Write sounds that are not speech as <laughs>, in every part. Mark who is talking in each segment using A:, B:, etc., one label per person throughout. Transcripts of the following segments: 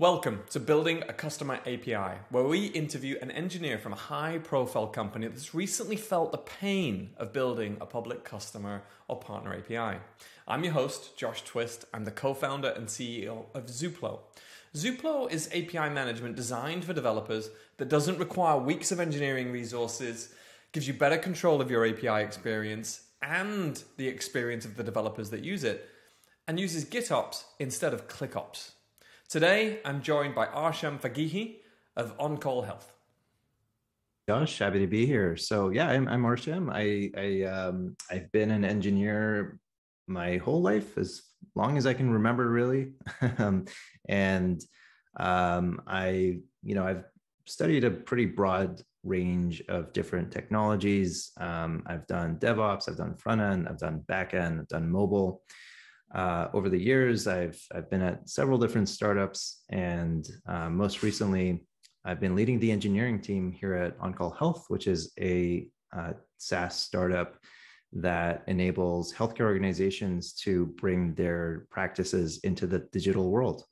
A: Welcome to Building a Customer API, where we interview an engineer from a high profile company that's recently felt the pain of building a public customer or partner API. I'm your host, Josh Twist. I'm the co founder and CEO of Zuplo. Zuplo is API management designed for developers that doesn't require weeks of engineering resources, gives you better control of your API experience and the experience of the developers that use it, and uses GitOps instead of ClickOps. Today, I'm joined by Arsham Faghihi of OnCall Health.
B: Josh, happy to be here. So yeah, I'm, I'm Arsham. I, I um, I've been an engineer my whole life, as long as I can remember, really. <laughs> Um, and um, I, you know, I've studied a pretty broad range of different technologies. Um, I've done DevOps, I've done front end, I've done back end, I've done mobile uh, over the years, I've I've been at several different startups, and uh, most recently, I've been leading the engineering team here at OnCall Health, which is a uh, SaaS startup that enables healthcare organizations to bring their practices into the digital world.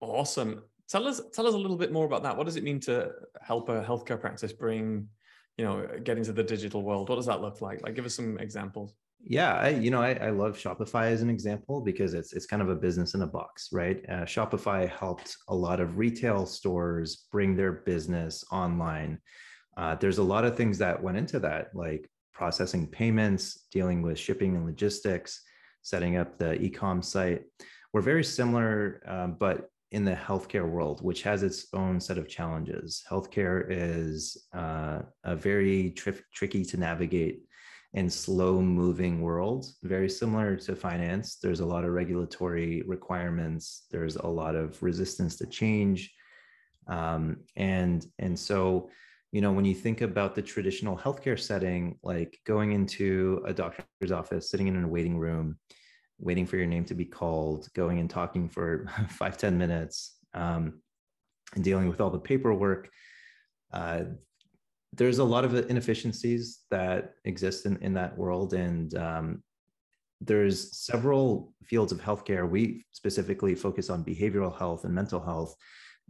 A: Awesome. Tell us tell us a little bit more about that. What does it mean to help a healthcare practice bring, you know, get into the digital world? What does that look like? Like, give us some examples
B: yeah i you know I, I, love shopify as an example because it's it's kind of a business in a box right? Uh, shopify helped a lot of retail stores bring their business online. Uh, there's a lot of things that went into that like processing payments dealing with shipping and logistics setting up the e-com site. We're very similar um, but in the healthcare world which has its own set of challenges. Healthcare is uh, a very tri- tricky to navigate and slow moving world very similar to finance. There's a lot of regulatory requirements. There's a lot of resistance to change. Um, and and so you know when you think about the traditional healthcare setting like going into a doctor's office sitting in a waiting room waiting for your name to be called going and talking for <laughs> five ten minutes um, and dealing with all the paperwork uh, there's a lot of inefficiencies that exist in, in that world. And um, there's several fields of healthcare. We specifically focus on behavioral health and mental health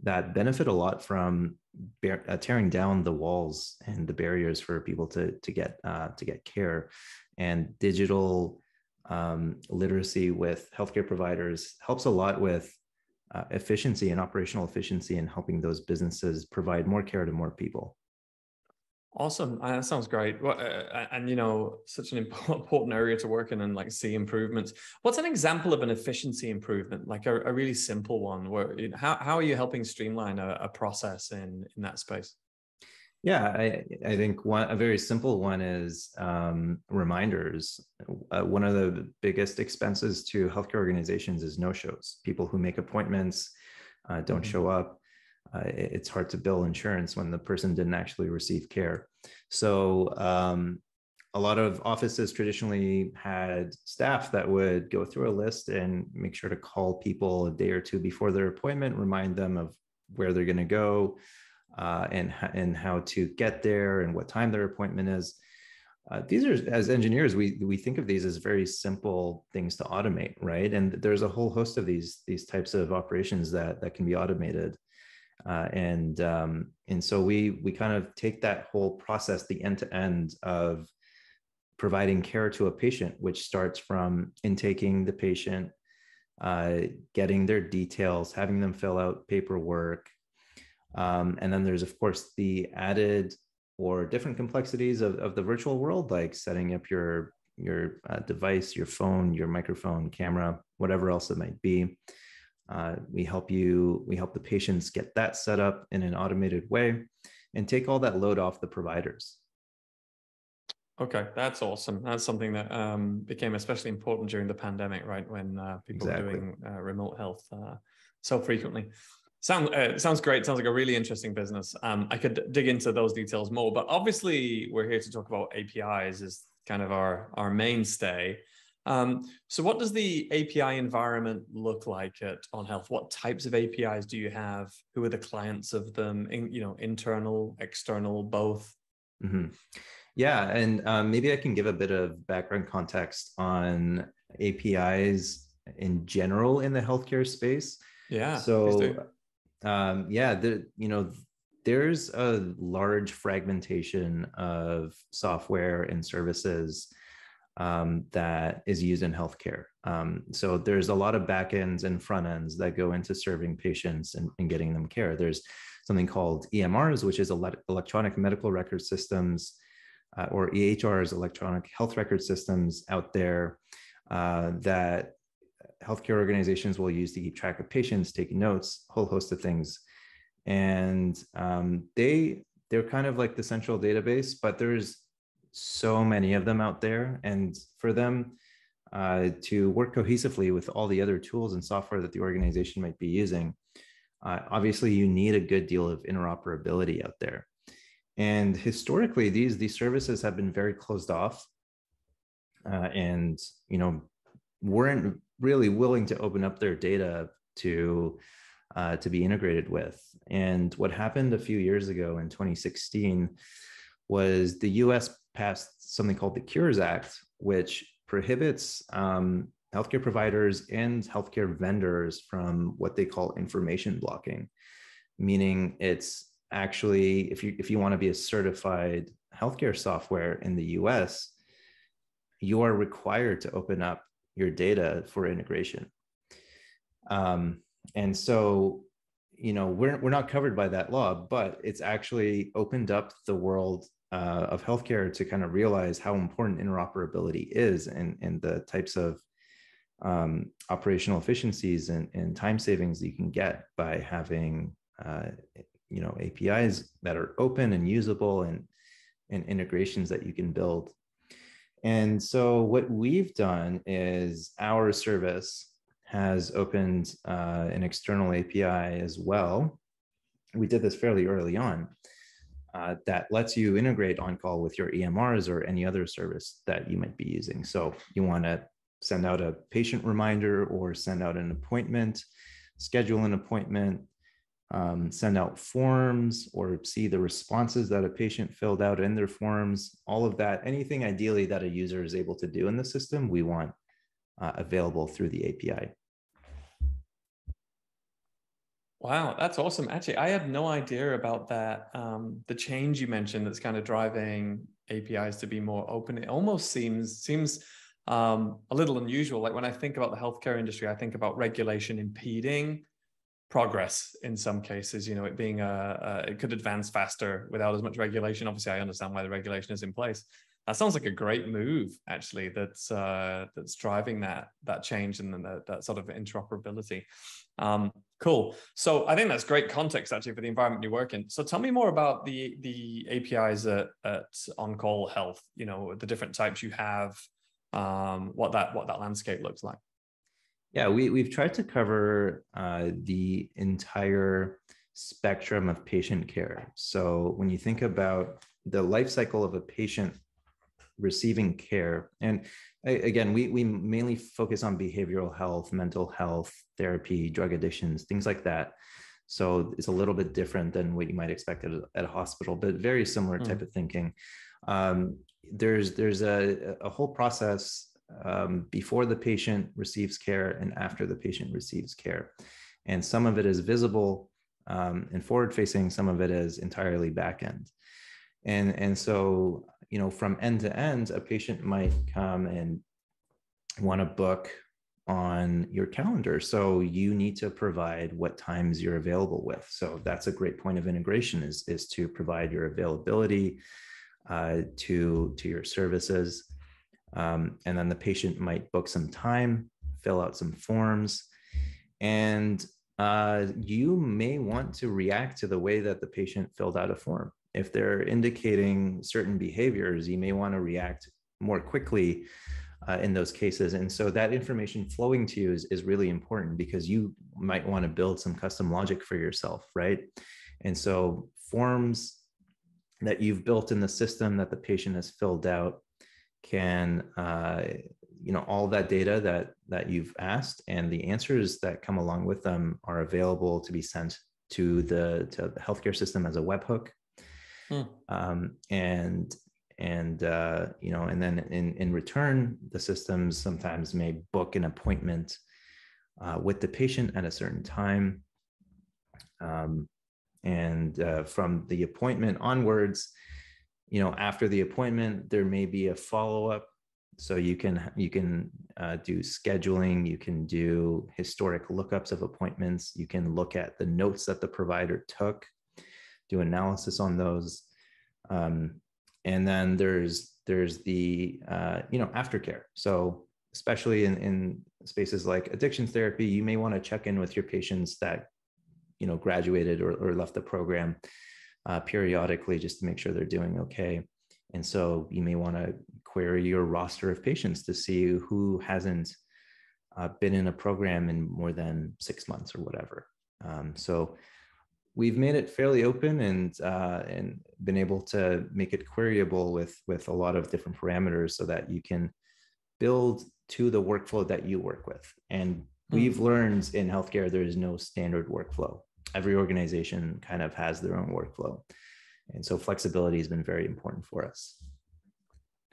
B: that benefit a lot from uh, tearing down the walls and the barriers for people to to get uh, to get care. And digital um, literacy with healthcare providers helps a lot with uh, efficiency and operational efficiency in helping those businesses provide more care to more people
A: Awesome. Uh, that sounds great. Well, uh, and you know, such an <laughs> important area to work in and like see improvements. What's an example of an efficiency improvement, like a, a really simple one? Where you know, how how are you helping streamline a, a process in in that space?
B: Yeah, I, I think one a very simple one is um, reminders. Uh, one of the biggest expenses to healthcare organizations is no shows. People who make appointments uh, don't mm-hmm. show up uh, it's hard to bill insurance when the person didn't actually receive care. So um, a lot of offices traditionally had staff that would go through a list and make sure to call people a day or two before their appointment, remind them of where they're going to go uh, and, and how to get there and what time their appointment is. Uh, these are as engineers we we think of these as very simple things to automate right and there's a whole host of these these types of operations that that can be automated uh, and um, and so we we kind of take that whole process, the end to end of providing care to a patient, which starts from intaking the patient, uh, getting their details, having them fill out paperwork, um, and then there's of course the added or different complexities of, of the virtual world, like setting up your your uh, device, your phone, your microphone, camera, whatever else it might be. Uh, we help you, we help the patients get that set up in an automated way and take all that load off the providers.
A: Okay, that's awesome. That's something that um, became especially important during the pandemic, right? When uh, people exactly. were doing uh, remote health uh, so frequently. Sound, uh, sounds great. Sounds like a really interesting business. Um, I could dig into those details more, but obviously we're here to talk about APIs is kind of our our mainstay. Um, so what does the API environment look like at On Health? What types of APIs do you have? Who are the clients of them? In, you know, internal, external, both?
B: Mm-hmm. Yeah, and um, maybe I can give a bit of background context on APIs in general in the healthcare space.
A: Yeah.
B: So, um, yeah, the you know there's a large fragmentation of software and services um, that is used in healthcare. Um, so there's a lot of backends and front ends that go into serving patients and, and getting them care. There's something called EMRs, which is electronic medical record systems, uh, or EHRs, electronic health record systems out there uh, that healthcare organizations will use to keep track of patients, taking notes, whole host of things. And um, they they're kind of like the central database, but there's so many of them out there, and for them uh, to work cohesively with all the other tools and software that the organization might be using, uh, obviously you need a good deal of interoperability out there. And historically, these these services have been very closed off, uh, and you know weren't really willing to open up their data to uh, to be integrated with. And what happened a few years ago in 2016 was the U.S. passed something called the Cures Act, which prohibits um, healthcare providers and healthcare vendors from what they call information blocking, meaning it's actually if you if you want to be a certified healthcare software in the US, you are required to open up your data for integration. Um, and so, you know, we're we're not covered by that law, but it's actually opened up the world uh, of healthcare to kind of realize how important interoperability is and and the types of um, operational efficiencies and, and time savings you can get by having uh, you know apis that are open and usable and and integrations that you can build. And so what we've done is our service has opened uh, an external api as well. We did this fairly early on. Uh, that lets you integrate OnCall with your emrs or any other service that you might be using. So you want to send out a patient reminder or send out an appointment schedule an appointment um, send out forms or see the responses that a patient filled out in their forms, all of that, anything ideally that a user is able to do in the system, we want uh, available through the API.
A: Wow, that's awesome. Actually, I had no idea about that. Um, the change you mentioned that's kind of driving APIs to be more open. It almost seems seems um, a little unusual. Like when I think about the healthcare industry, I think about regulation impeding progress in some cases you know it being a, a, it could advance faster without as much regulation obviously i understand why the regulation is in place that sounds like a great move actually that's uh, that's driving that that change and that, that sort of interoperability. Um, cool. So i think that's great context actually for the environment you work in. So tell me more about the the apis at, at OnCall Health you know the different types you have um, what that what that landscape looks like.
B: Yeah, we, we've tried to cover uh, the entire spectrum of patient care. So when you think about the life cycle of a patient receiving care, and again, we, we mainly focus on behavioral health, mental health, therapy, drug addictions, things like that. So it's a little bit different than what you might expect at a, at a hospital, but very similar mm. type of thinking. Um, there's there's a, a whole process um, before the patient receives care and after the patient receives care. And some of it is visible um, and forward facing, some of it is entirely back end. And, and so, you know, from end to end, a patient might come and want to book on your calendar. So you need to provide what times you're available with. So that's a great point of integration is, is to provide your availability uh, to, to your services. Um, and then the patient might book some time, fill out some forms, and uh, you may want to react to the way that the patient filled out a form. If they're indicating certain behaviors, you may want to react more quickly uh, in those cases. And so that information flowing to you is, is really important because you might want to build some custom logic for yourself, right? And so forms that you've built in the system that the patient has filled out can uh, you know all that data that that you've asked and the answers that come along with them are available to be sent to the to the healthcare system as a webhook hmm. um, and and uh, you know and then in in return the systems sometimes may book an appointment uh, with the patient at a certain time. Um, and uh, from the appointment onwards, you know, after the appointment, there may be a follow up. So you can you can uh, do scheduling, you can do historic lookups of appointments, you can look at the notes that the provider took, do analysis on those, um, and then there's there's the uh, you know aftercare. So especially in, in spaces like addiction therapy, you may want to check in with your patients that you know graduated or, or left the program uh, periodically just to make sure they're doing okay. And so you may want to query your roster of patients to see who hasn't uh, been in a program in more than six months or whatever. Um, so we've made it fairly open and uh, and been able to make it queryable with with a lot of different parameters so that you can build to the workflow that you work with. And we've mm. learned in healthcare there is no standard workflow. Every organization kind of has their own workflow. And so flexibility has been very important for us.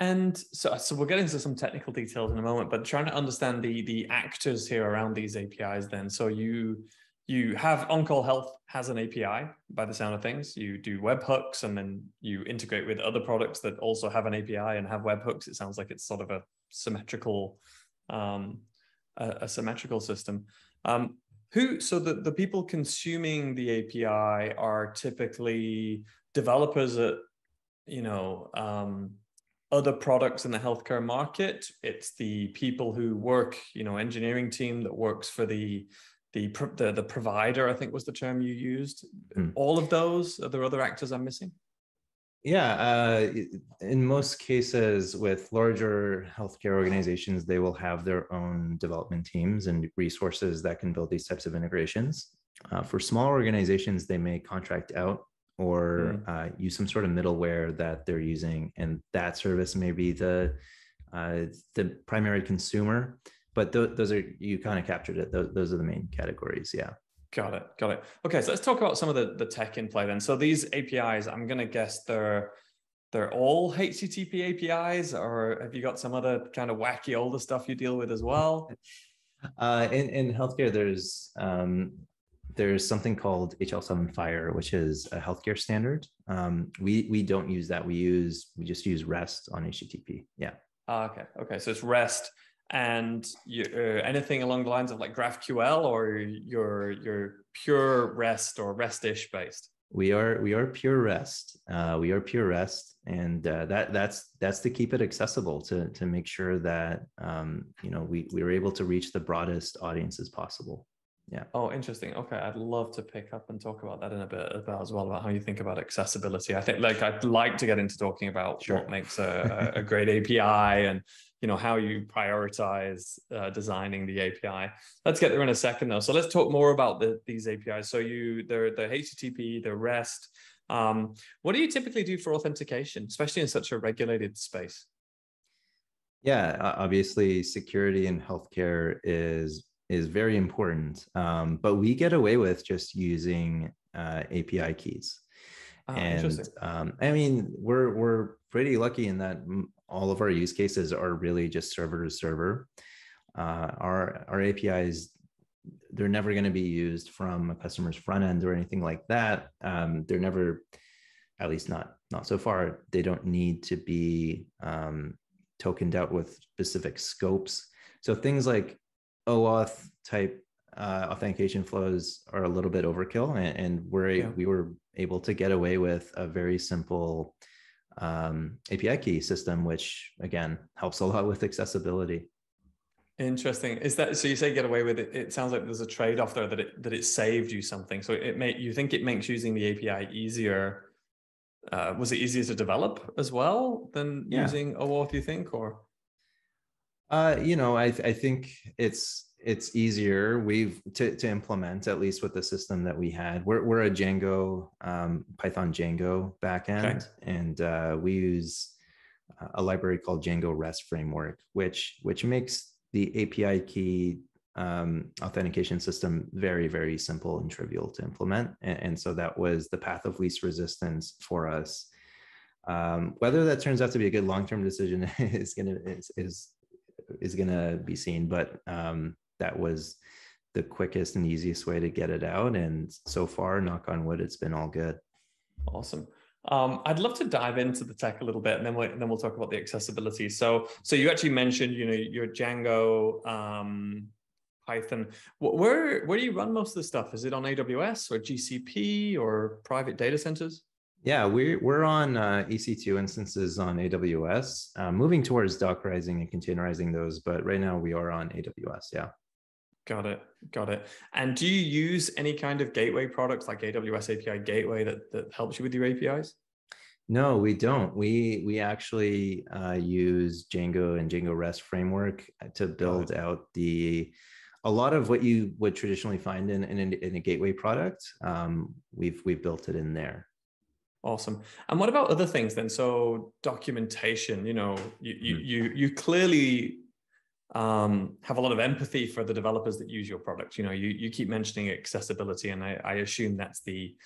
A: And so, so we'll get into some technical details in a moment, but trying to understand the the actors here around these APIs. Then, so you you have OnCall Health has an API by the sound of things. You do webhooks, and then you integrate with other products that also have an API and have webhooks. It sounds like it's sort of a symmetrical um, a, a, symmetrical system. Um, who so the, the people consuming the API are typically developers at you know um, other products in the healthcare market. It's the people who work, you know, engineering team that works for the the the, the provider. I think was the term you used. Mm. All of those. Are there other actors I'm missing?
B: Yeah, uh, in most cases, with larger healthcare organizations, they will have their own development teams and resources that can build these types of integrations. Uh, for small organizations, they may contract out or mm. uh, use some sort of middleware that they're using, and that service may be the uh, the primary consumer. But th- those are you kind of captured it. Those, those are the main categories. Yeah.
A: Got it. Got it. Okay, so let's talk about some of the, the tech in play then. So these APIs, I'm going to guess they're they're all HTTP APIs, or have you got some other kind of wacky older stuff you deal with as well? <laughs>
B: Uh, in in healthcare, there's um, there's something called HL7 FHIR, which is a healthcare standard. Um, we we don't use that. We use we just use REST on HTTP. Yeah.
A: Ah, okay. Okay. So it's REST and you, uh, anything along the lines of like GraphQL or your your pure REST or REST-ish based?
B: We are we are pure REST. Uh, we are pure REST, and uh, that that's that's to keep it accessible to to make sure that um, you know we we are able to reach the broadest audiences possible. Yeah.
A: Oh, interesting. Okay, I'd love to pick up and talk about that in a bit about as well about how you think about accessibility. I think like I'd like to get into talking about sure. what makes a, a great API and you know how you prioritize uh, designing the API. Let's get there in a second though. So let's talk more about the, these APIs. So you they're the HTTP, the REST. Um, what do you typically do for authentication, especially in such a regulated space?
B: Yeah, obviously security in healthcare is is very important, um, but we get away with just using uh, API keys. Oh, and um, I mean, we're we're pretty lucky in that all of our use cases are really just server to server. Uh, our our APIs they're never going to be used from a customer's front end or anything like that. Um, they're never, at least not not so far. They don't need to be um, tokened out with specific scopes. So things like OAuth type uh, authentication flows are a little bit overkill, and, and we're yeah. we were able to get away with a very simple um, API key system, which again helps a lot with accessibility.
A: Interesting. Is that so? You say get away with it. It sounds like there's a trade off there that it that it saved you something. So it may you think it makes using the API easier. Uh, was it easier to develop as well than yeah. using OAuth? You think or?
B: Uh, you know, I I think it's it's easier. We've to, to implement at least with the system that we had we're, we're a django um, python django backend okay. and uh, we use a library called django rest framework which which makes the api key um, authentication system very very simple and trivial to implement. And, and, so that was the path of least resistance for us. Um, whether that turns out to be a good long-term decision <laughs> is gonna is, is is going to be seen but um, that was the quickest and easiest way to get it out. And so far, knock on wood, it's been all good.
A: Awesome. Um, I'd love to dive into the tech a little bit, and then we'll, and then we'll talk about the accessibility. So, so you actually mentioned, you know, your Django, um, Python. Where where do you run most of the stuff? Is it on AWS or GCP or private data centers?
B: Yeah, we're we're on uh, EC2 instances on AWS, uh, moving towards Dockerizing and containerizing those. But right now we are on AWS. Yeah.
A: Got it. Got it. And do you use any kind of gateway products like AWS API Gateway that, that helps you with your APIs?
B: No, we don't. We we actually uh, use Django and Django REST framework to build out the a lot of what you would traditionally find in in, in a gateway product. Um, we've we've built it in there.
A: Awesome. And what about other things then? So documentation. You know, you you mm. you, you clearly um, have a lot of empathy for the developers that use your product. You know, you you keep mentioning accessibility, and I, I assume that's the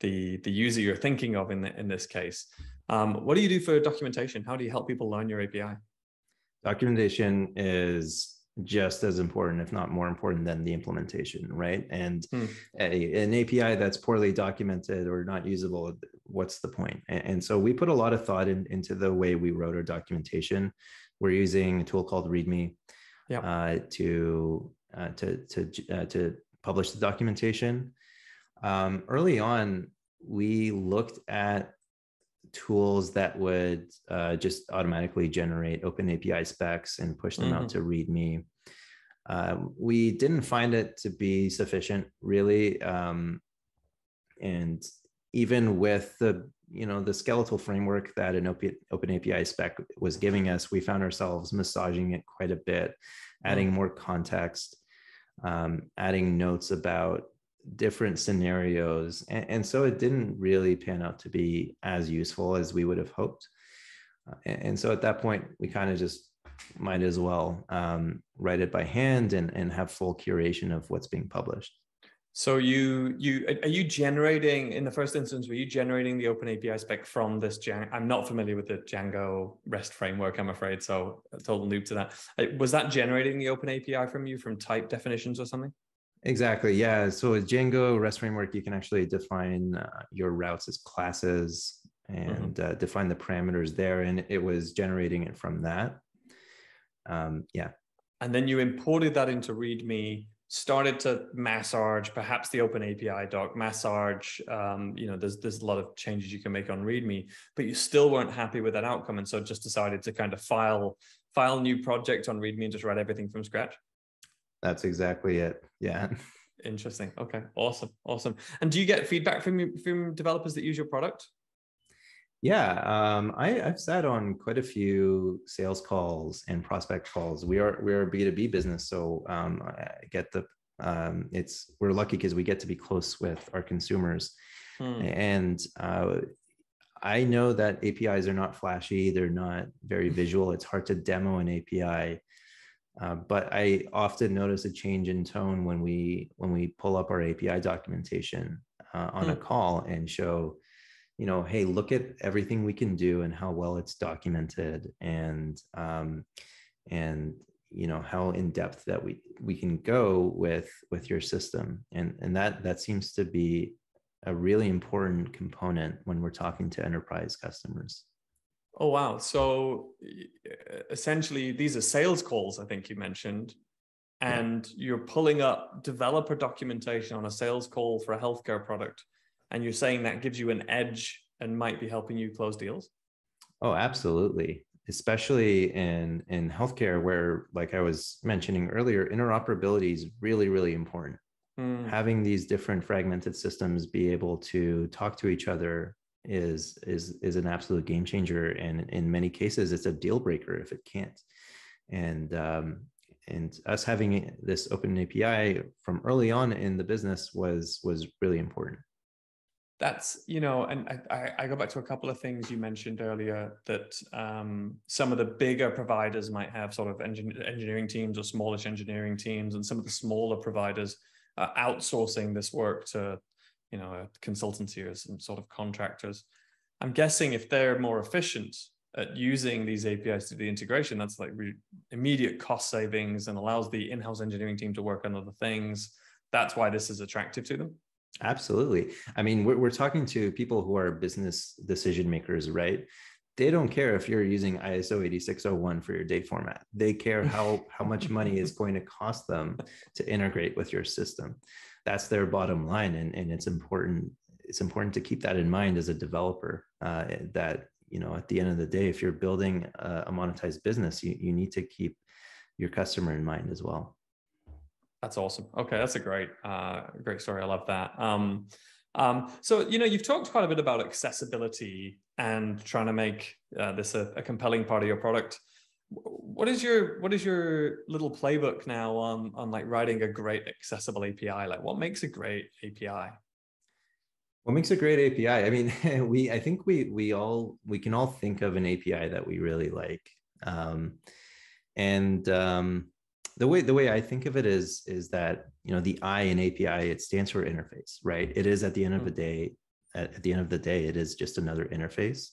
A: the the user you're thinking of in the, in this case. Um, what do you do for documentation? How do you help people learn your API?
B: Documentation is just as important, if not more important, than the implementation, right? And hmm. a, an API that's poorly documented or not usable, what's the point? And, and so we put a lot of thought in, into the way we wrote our documentation. We're using a tool called README uh, to uh, to to uh, to publish the documentation. Um, early on, we looked at tools that would uh, just automatically generate open API specs and push them mm-hmm. out to README. Um, we didn't find it to be sufficient, really. Um, and even with the you know the skeletal framework that an open, open API spec was giving us, we found ourselves massaging it quite a bit, adding mm-hmm. more context, um, adding notes about different scenarios. And, and, so it didn't really pan out to be as useful as we would have hoped. Uh, and, and, so at that point, we kind of just might as well um, write it by hand and, and have full curation of what's being published.
A: So you you are you generating in the first instance? Were you generating the Open API spec from this? Django? I'm not familiar with the Django REST framework. I'm afraid, so a total noob to that. Uh, was that generating the Open API from you from type definitions or something?
B: Exactly. Yeah. So with Django REST framework, you can actually define uh, your routes as classes mm-hmm. and mm-hmm. uh, define the parameters there. And it was generating it from that. Um, yeah.
A: And then you imported that into README, started to massage perhaps the Open API doc, massage, um, you know, there's, there's a lot of changes you can make on README, but you still weren't happy with that outcome. And so just decided to kind of file, file new project on README and just write everything from scratch.
B: That's exactly it. Yeah. <laughs>
A: Interesting. Okay. Awesome. Awesome. And do you get feedback from from developers that use your product?
B: Yeah, um, I, have sat on quite a few sales calls and prospect calls. We are we're a B two B business, so um, I get the um, it's we're lucky because we get to be close with our consumers, hmm. and uh, I know that APIs are not flashy. They're not very <laughs> visual. It's hard to demo an API uh, but I often notice a change in tone when we when we pull up our API documentation uh, on hmm. a call and show, you know, hey, look at everything we can do and how well it's documented and um, and you know how in depth that we we can go with with your system and and that that seems to be a really important component when we're talking to enterprise customers.
A: Oh wow! So essentially, these are sales calls. I think you mentioned, and yeah. you're pulling up developer documentation on a sales call for a healthcare product, and you're saying that gives you an edge and might be helping you close deals.
B: Oh, absolutely! Especially in in healthcare, where, like I was mentioning earlier, interoperability is really really important. Mm. Having these different fragmented systems be able to talk to each other is is is an absolute game changer and in many cases it's a deal breaker if it can't and um, and us having this open api from early on in the business was was really important
A: that's you know and I, I go back to a couple of things you mentioned earlier that um, some of the bigger providers might have sort of engineering teams or smallish engineering teams and some of the smaller providers are outsourcing this work to you know a consultancy or some sort of contractors i'm guessing if they're more efficient at using these APIs to the integration, that's like re- immediate cost savings and allows the in-house engineering team to work on other things. That's why this is attractive to them.
B: Absolutely. I mean, we're, we're talking to people who are business decision makers, right? They don't care if you're using ISO 8601 for your date format. They care how, how much money is <laughs> going to cost them to integrate with your system. That's their bottom line. And, and it's important. It's important to keep that in mind as a developer uh, that, you know, at the end of the day, if you're building a, a monetized business, you, you need to keep your customer in mind as well.
A: That's awesome. Okay, that's a great, uh, great story. I love that. Um, um, so you know, you've talked quite a bit about accessibility and trying to make uh, this a, a, compelling part of your product. What is your what is your little playbook now on on like writing a great accessible API? Like, what makes a great API?
B: What makes a great API? I mean, <laughs> we I think we we all we can all think of an API that we really like, um, and um, the way the way I think of it is is that you know the I in API it stands for interface, right? It is at the end of the mm. day, at, at the end of the day, it is just another interface,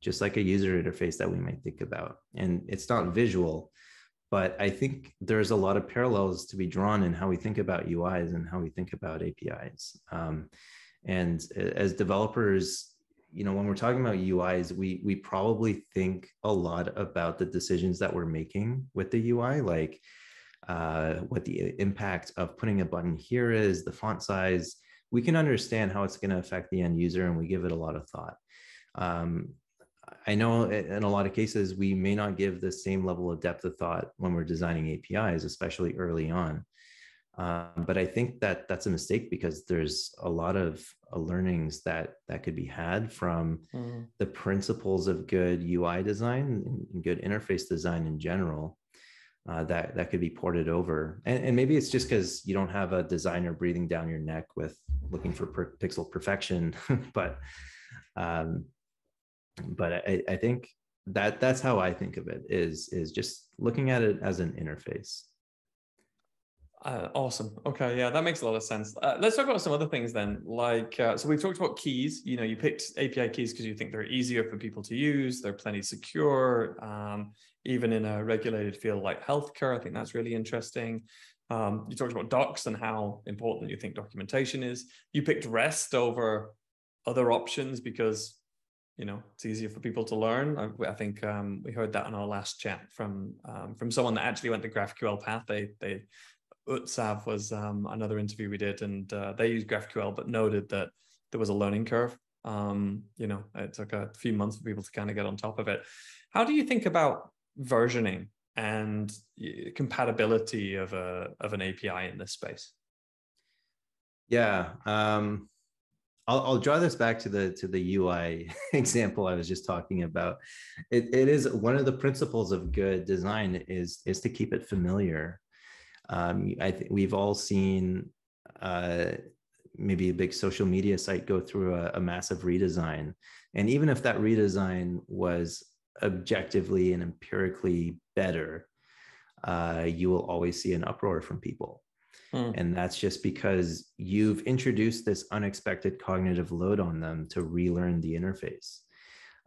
B: just like a user interface that we might think about, and it's not visual. But I think there's a lot of parallels to be drawn in how we think about UIs and how we think about APIs. Um, and as developers, you know when we're talking about uis we we probably think a lot about the decisions that we're making with the ui like uh, what the impact of putting a button here is, the font size, we can understand how it's going to affect the end user and we give it a lot of thought. Um, I know in a lot of cases, we may not give the same level of depth of thought when we're designing APIs, especially early on. Um, but I think that that's a mistake because there's a lot of uh, learnings that that could be had from mm. the principles of good UI design and good interface design in general uh, that that could be ported over. And, and maybe it's just because you don't have a designer breathing down your neck with looking for per- pixel perfection, <laughs> but um, but I, I think that that's how I think of it is is just looking at it as an interface.
A: Uh, awesome. Okay, yeah, that makes a lot of sense. Uh, let's talk about some other things then. Like, uh, so we've talked about keys. You know, you picked API keys because you think they're easier for people to use. They're plenty secure. Um, even in a regulated field like healthcare. I think that's really interesting. Um, you talked about docs and how important you think documentation is. You picked REST over other options because you know it's easier for people to learn. I, I think um, we heard that in our last chat from um, from someone that actually went the GraphQL path. They they Utsav was um, another interview we did, and uh, they used GraphQL, but noted that there was a learning curve. Um, you know, it took a few months for people to kind of get on top of it. How do you think about versioning and compatibility of a of an API in this space?
B: Yeah, um, I'll, I'll draw this back to the to the UI <laughs> example I was just talking about. It, it is one of the principles of good design is is to keep it familiar. Um, I think we've all seen uh, maybe a big social media site go through a, a massive redesign, and even if that redesign was objectively and empirically better, uh, you will always see an uproar from people. Mm. And that's just because you've introduced this unexpected cognitive load on them to relearn the interface.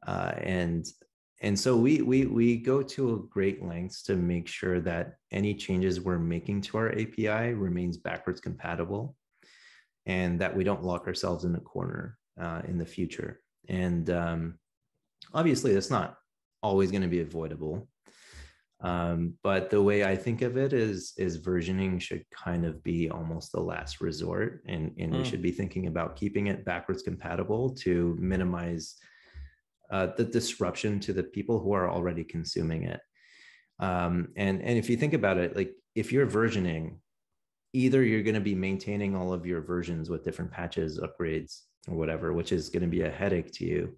B: Uh, and and so we we we go to great lengths to make sure that any changes we're making to our API remains backwards compatible, and that we don't lock ourselves in a corner uh, in the future. And um, obviously, that's not always going to be avoidable. Um, but the way I think of it is is versioning should kind of be almost the last resort, and and mm. we hmm. should be thinking about keeping it backwards compatible to minimize uh, the disruption to the people who are already consuming it. Um, and and if you think about it, like if you're versioning, either you're going to be maintaining all of your versions with different patches, upgrades, or whatever, which is going to be a headache to you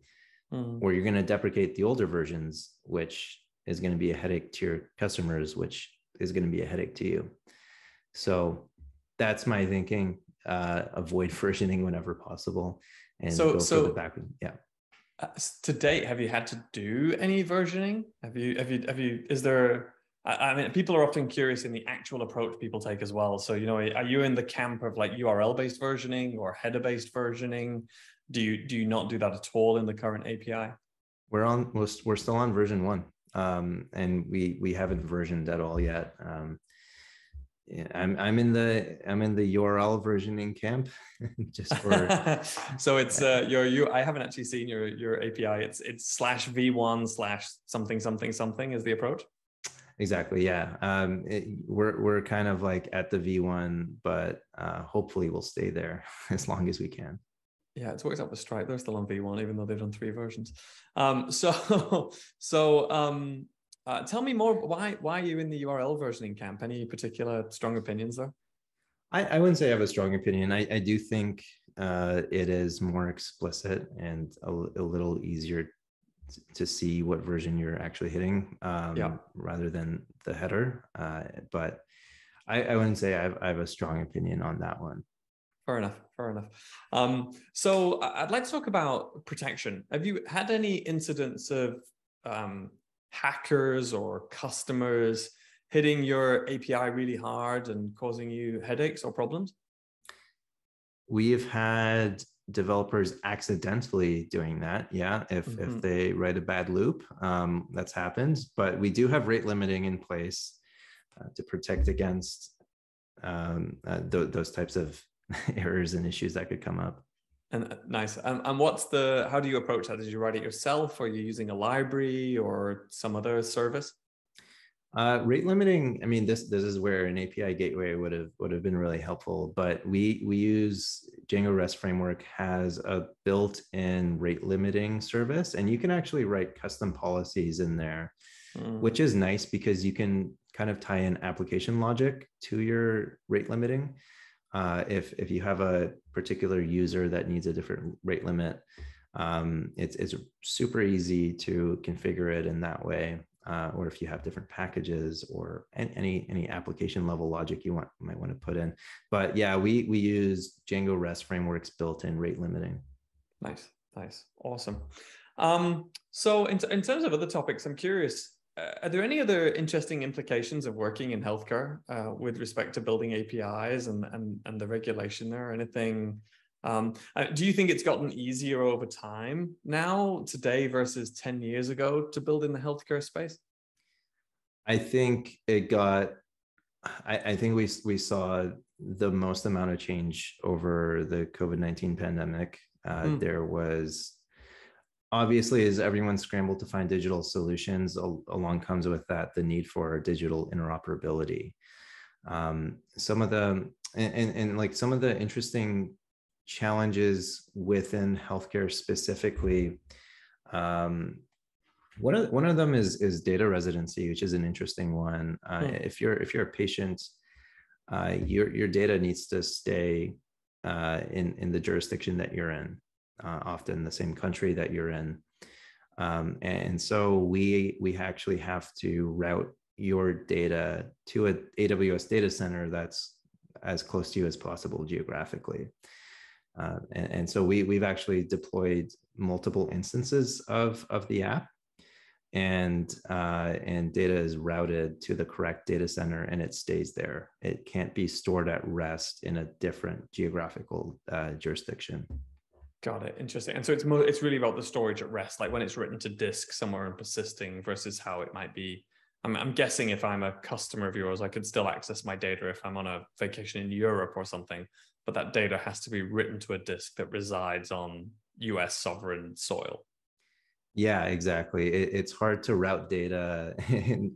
B: mm. or you're going to deprecate the older versions, which is going to be a headache to your customers, which is going to be a headache to you. So that's my thinking. Uh, avoid <laughs> versioning whenever possible, and
A: so,
B: go
A: so
B: for the back. Yeah.
A: Uh, to date, have you had to do any versioning? Have you? Have you? Have you? Is there? I, I mean, people are often curious in the actual approach people take as well. So, you know, are you in the camp of like URL based versioning or header based versioning? Do you do you not do that at all in the current API?
B: We're on. We're still on version one, um, and we we haven't versioned at all yet. Um, yeah, I'm I'm in the I'm in the URL versioning camp, <laughs> just for. <laughs>
A: so it's uh, your you. I haven't actually seen your your API. It's it's slash v1 slash something something something is the approach.
B: Exactly. Yeah. Um, it, we're we're kind of like at the V1, but uh, hopefully we'll stay there <laughs> as long as we can.
A: Yeah, it's works out with Stripe. They're still on V1, even though they've done three versions. Um, <laughs> so so um, uh, tell me more. Why why are you in the URL versioning camp? Any particular strong opinions there?
B: I, I wouldn't say I have a strong opinion. I, I do think uh, it is more explicit and a, a little easier to see what version you're actually hitting um, yeah. rather than the header. Uh, but I, I, wouldn't say I have, I have, a strong opinion on that one.
A: Fair enough. Fair enough. Um, so I'd like to talk about protection. Have you had any incidents of um, hackers or customers hitting your API really hard and causing you headaches or problems?
B: We've had developers accidentally doing that yeah if mm-hmm. if they write a bad loop um, that's happened but we do have rate limiting in place uh, to protect against um, uh, th- those types of <laughs> errors and issues that could come up
A: and uh, nice um, and what's the how do you approach that did you write it yourself or are you using a library or some other service
B: uh, rate limiting, I mean, this this is where an API gateway would have would have been really helpful. But we we use Django REST framework has a built-in rate limiting service, and you can actually write custom policies in there, mm. which is nice because you can kind of tie in application logic to your rate limiting. Uh, if if you have a particular user that needs a different rate limit, um, it's it's super easy to configure it in that way uh, or if you have different packages or any any application level logic you want might want to put in. But yeah, we we use Django REST frameworks built in rate limiting.
A: Nice, nice, awesome. Um, so in, in terms of other topics, I'm curious. Uh, are there any other interesting implications of working in healthcare uh, with respect to building APIs and, and and the regulation there? Anything um, uh, do you think it's gotten easier over time now, today versus 10 years ago, to build in the healthcare space?
B: I think it got, I, I think we, we saw the most amount of change over the COVID 19 pandemic. Uh, mm. There was obviously, as everyone scrambled to find digital solutions, along comes with that the need for digital interoperability. Um, some of the and, and, and like some of the interesting challenges within healthcare specifically. Um, one of one of them is is data residency, which is an interesting one. Uh, hmm. If you're if you're a patient, uh, your your data needs to stay uh, in in the jurisdiction that you're in, uh, often the same country that you're in, um, and so we we actually have to route your data to an AWS data center that's as close to you as possible geographically. Uh, and, and, so we, we've actually deployed multiple instances of, of the app and, uh, and data is routed to the correct data center and it stays there. It can't be stored at rest in a different geographical uh, jurisdiction.
A: Got it. Interesting. And so it's mo- it's really about the storage at rest, like when it's written to disk somewhere and persisting versus how it might be. I'm, I'm guessing if I'm a customer of yours, I could still access my data if I'm on a vacation in Europe or something but that data has to be written to a disk that resides on US sovereign soil.
B: Yeah, exactly. It, it's hard to route data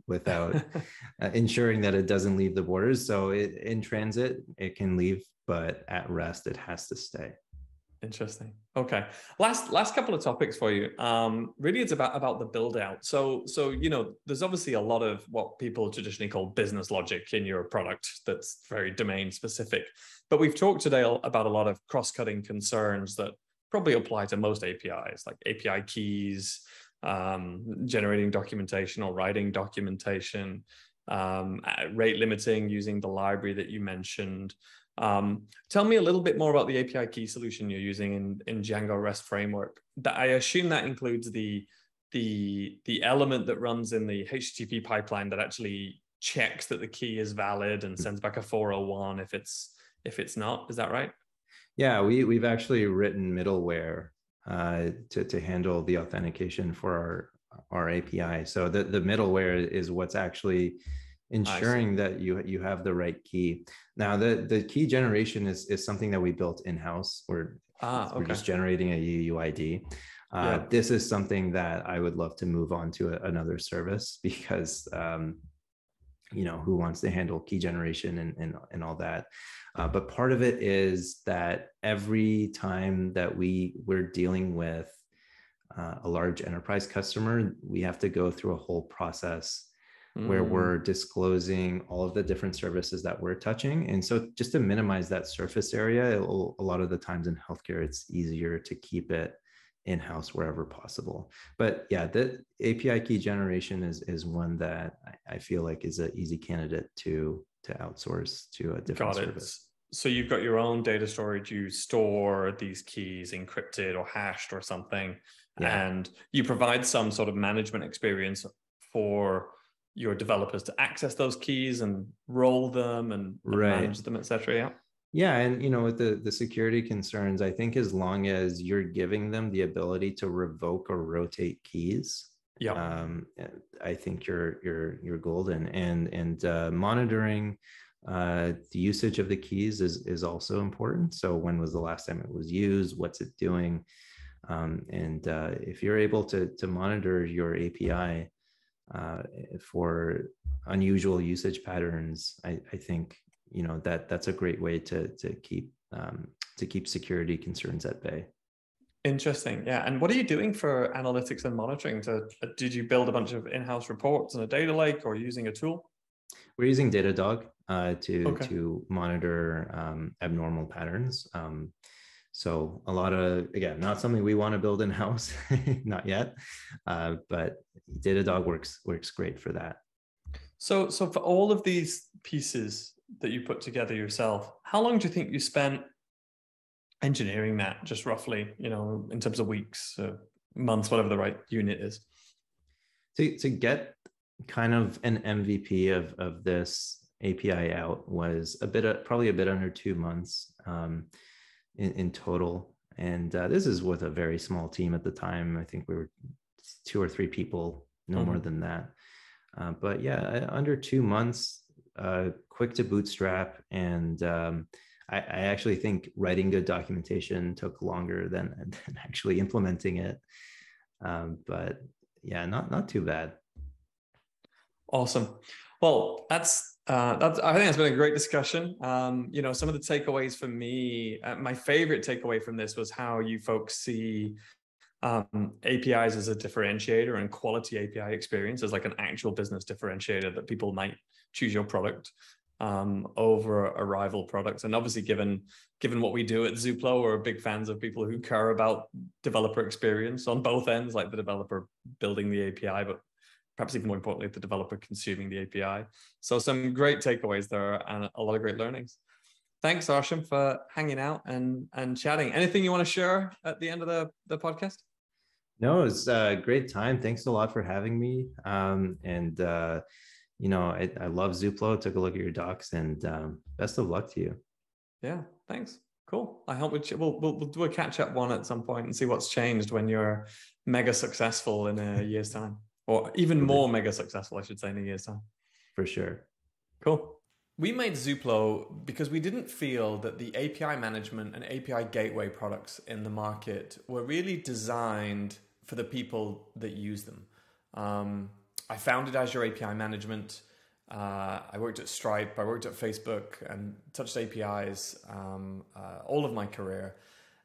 B: <laughs> without uh, ensuring that it doesn't leave the borders. So it, in transit, it can leave, but at rest, it has to stay.
A: Interesting. Okay. Last last couple of topics for you. Um, really, it's about about the build out. So so you know, there's obviously a lot of what people traditionally call business logic in your product that's very domain specific. But we've talked today about a lot of cross cutting concerns that probably apply to most APIs, like API keys, um, generating documentation or writing documentation, um, rate limiting using the library that you mentioned. Um, tell me a little bit more about the API key solution you're using in, in Django REST framework. That I assume that includes the the the element that runs in the HTTP pipeline that actually checks that the key is valid and sends back a 401 if it's if it's not. Is that right?
B: Yeah, we we've actually written middleware uh, to to handle the authentication for our our API. So the the middleware is what's actually ensuring that you you have the right key. Now the the key generation is is something that we built in house. We're ah, okay. we're just generating a UUID. Uh, yeah. This is something that I would love to move on to a, another service <laughs> because um, you know who wants to handle key generation and and, and all that. Uh, but part of it is that every time that we we're dealing with uh, a large enterprise customer, we have to go through a whole process mm. where we're disclosing all of the different services that we're touching. And so, just to minimize that surface area, a lot of the times in healthcare, it's easier to keep it in-house wherever possible. But yeah, the API key generation is is one that I, I feel like is an easy candidate to to outsource to a different got service.
A: It. So you've got your own data storage. You store these keys encrypted or hashed or something, yeah. and you provide some sort of management experience for your developers to access those keys and roll them and, and right. manage them, etc. Yeah.
B: Yeah, and you know, with the the security concerns, I think as long as you're giving them the ability to revoke or rotate keys, yeah, um, I think you're you're you're golden. And and uh, monitoring uh, the usage of the keys is is also important. So when was the last time it was used? What's it doing? Um, and uh, if you're able to to monitor your API uh, for unusual usage patterns, I, I think you know that that's a great way to to keep um, to keep security concerns at bay.
A: Interesting, yeah. And what are you doing for analytics and monitoring? To uh, did you build a bunch of in-house reports in a data lake, or using a tool?
B: We're using Datadog uh, to okay. to monitor um, abnormal patterns. Um, so a lot of again, not something we want to build in house, <laughs> not yet, uh, but Datadog works works great for that.
A: So so for all of these pieces, that you put together yourself. How long do you think you spent engineering that, just roughly, you know, in terms of weeks, uh, months, whatever the right unit is?
B: To, to get kind of an MVP of, of this API out was a bit, of, probably a bit under two months um, in, in total. And uh, this is with a very small team at the time. I think we were two or three people, no mm-hmm. more than that. Uh, but yeah, under two months, uh, quick to bootstrap, and um, I, I, actually think writing good documentation took longer than, <laughs> than actually implementing it. Um, but yeah, not not too bad.
A: Awesome. Well, that's uh, that's. I think it's been a great discussion. Um, you know, some of the takeaways for me, uh, my favorite takeaway from this was how you folks see um, APIs as a differentiator and quality API experience as like an actual business differentiator that people might choose your product um, over a rival product. And obviously, given given what we do at Zuplo, we're big fans of people who care about developer experience on both ends, like the developer building the API, but perhaps even more importantly, the developer consuming the API. So some great takeaways there and a lot of great learnings. Thanks, Arsham, for hanging out and and chatting. Anything you want to share at the end of the, the podcast?
B: No, it's a great time. Thanks a lot for having me. Um, and uh, you know, I, I love Zuplo. Took a look at your docs, and um, best of luck to you.
A: Yeah, thanks. Cool. I hope we'll, we'll, we'll do a catch up one at some point and see what's changed when you're mega successful in a year's time, or even more mega successful, I should say, in a year's time.
B: For sure.
A: Cool. We made Zuplo because we didn't feel that the API management and API gateway products in the market were really designed for the people that use them. Um, I founded Azure API Management. Uh, I worked at Stripe. I worked at Facebook and touched APIs um, uh, all of my career.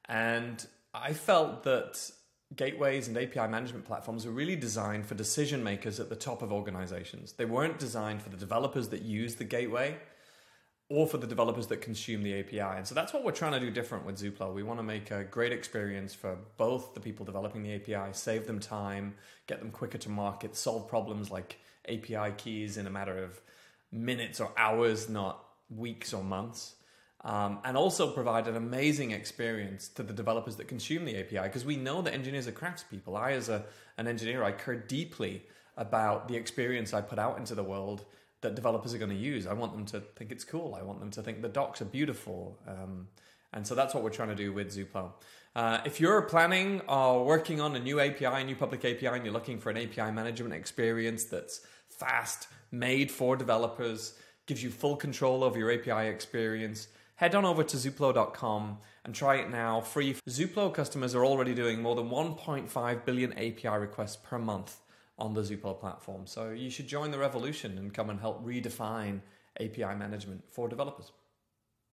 A: And I felt that gateways and API management platforms were really designed for decision makers at the top of organizations. They weren't designed for the developers that use the gateway or for the developers that consume the API. And so that's what we're trying to do different with Zuplo. We want to make a great experience for both the people developing the API, save them time, get them quicker to market, solve problems like API keys in a matter of minutes or hours, not weeks or months. Um, and also provide an amazing experience to the developers that consume the API because we know that engineers are craftspeople. I, as a, an engineer, I care deeply about the experience I put out into the world that developers are going to use. I want them to think it's cool. I want them to think the docs are beautiful. Um, And so that's what we're trying to do with Zuplo. Uh, if you're planning or working on a new API, a new public API, and you're looking for an API management experience that's fast, made for developers, gives you full control over your API experience, head on over to Zuplo.com and try it now free. Zuplo customers are already doing more than 1.5 billion API requests per month on the Zuplo platform. So you should join the revolution and come and help redefine API management for developers.